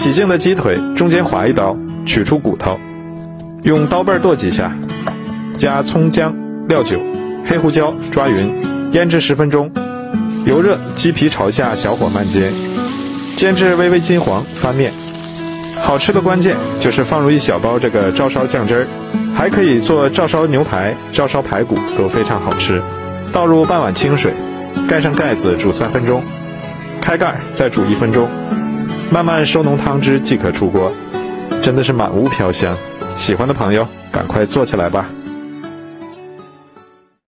洗净的鸡腿中间划一刀，取出骨头，用刀背剁几下，加葱姜料酒、黑胡椒抓匀，腌制十分钟。油热，鸡皮朝下，小火慢煎，煎至微微金黄，翻面。好吃的关键就是放入一小包这个照烧酱汁儿，还可以做照烧牛排、照烧排骨，都非常好吃。倒入半碗清水，盖上盖子煮三分钟，开盖再煮一分钟，慢慢收浓汤汁即可出锅，真的是满屋飘香。喜欢的朋友赶快做起来吧。